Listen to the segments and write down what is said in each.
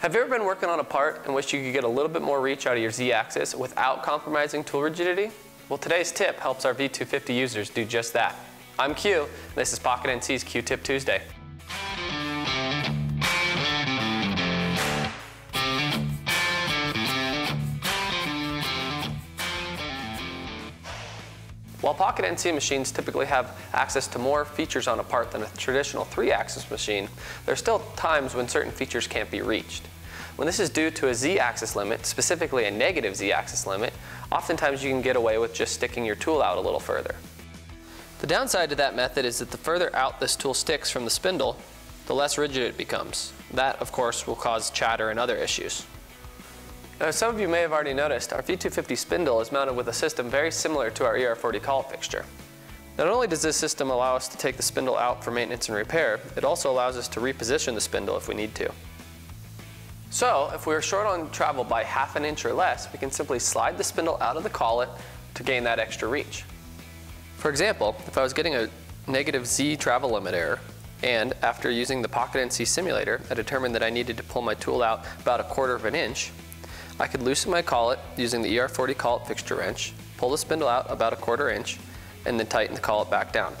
Have you ever been working on a part and wish you could get a little bit more reach out of your Z-axis without compromising tool rigidity? Well, today's tip helps our V2-50 users do just that. I'm Q, and this is Pocket NC's Q-Tip Tuesday. While Pocket NC machines typically have access to more features on a part than a traditional three-axis machine, there are still times when certain features can't be reached. When this is due to a z-axis limit, specifically a negative z-axis limit, oftentimes you can get away with just sticking your tool out a little further. The downside to that method is that the further out this tool sticks from the spindle, the less rigid it becomes. That, of course, will cause chatter and other issues. Now, some of you may have already noticed, our V2-50 spindle is mounted with a system very similar to our ER40 collet fixture. Not only does this system allow us to take the spindle out for maintenance and repair, it also allows us to reposition the spindle if we need to. So, if we are short on travel by half an inch or less, we can simply slide the spindle out of the collet to gain that extra reach. For example, if I was getting a negative Z travel limit error, and after using the Pocket NC simulator, I determined that I needed to pull my tool out about a quarter of an inch, I could loosen my collet using the ER40 collet fixture wrench, pull the spindle out about a quarter inch, and then tighten the collet back down.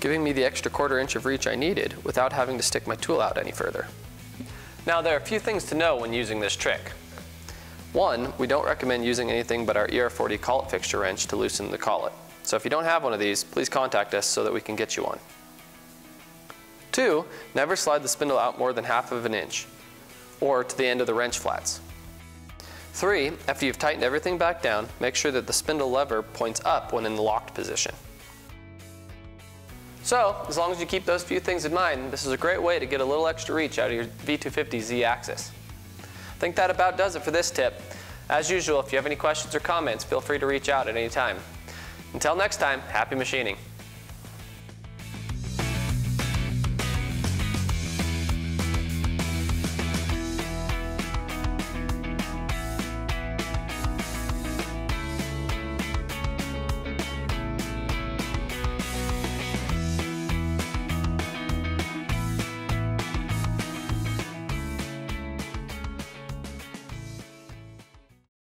Giving me the extra quarter inch of reach I needed without having to stick my tool out any further. Now there are a few things to know when using this trick. One, we don't recommend using anything but our ER40 collet fixture wrench to loosen the collet. So if you don't have one of these, please contact us so that we can get you one. Two, never slide the spindle out more than half of an inch or to the end of the wrench flats. Three, after you've tightened everything back down, make sure that the spindle lever points up when in the locked position. So, as long as you keep those few things in mind, this is a great way to get a little extra reach out of your V2-50 Z-axis. I think that about does it for this tip. As usual, if you have any questions or comments, feel free to reach out at any time. Until next time, happy machining.